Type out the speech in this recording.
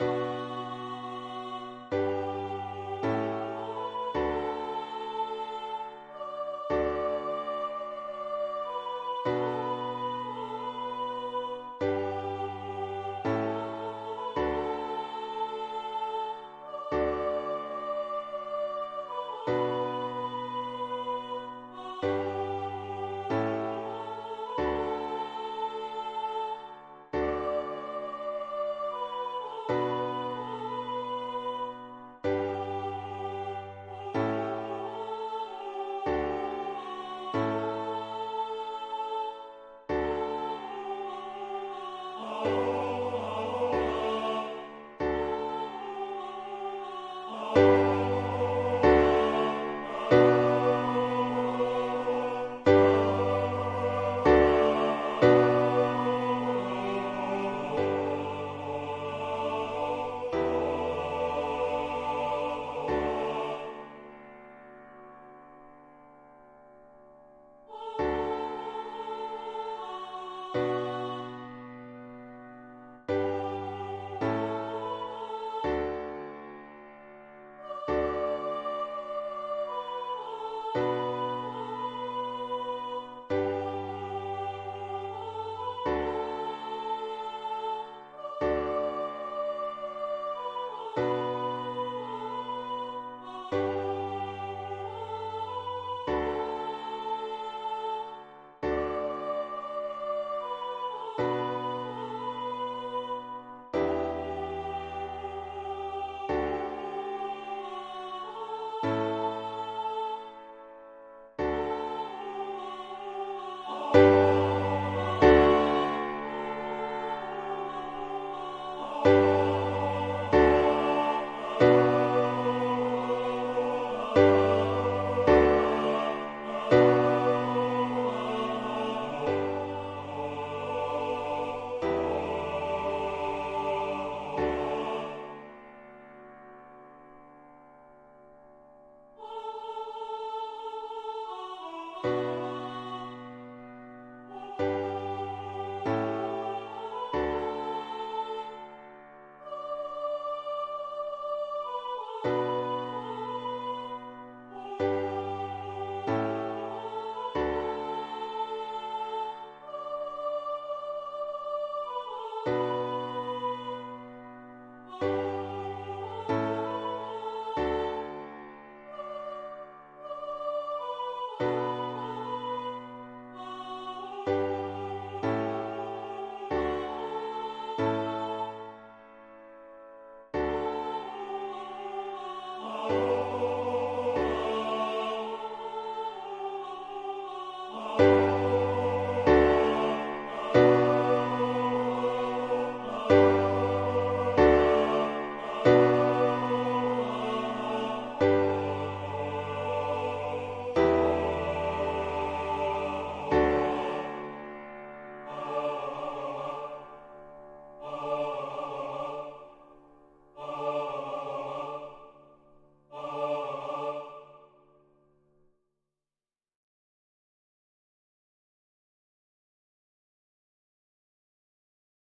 Bye. Bye.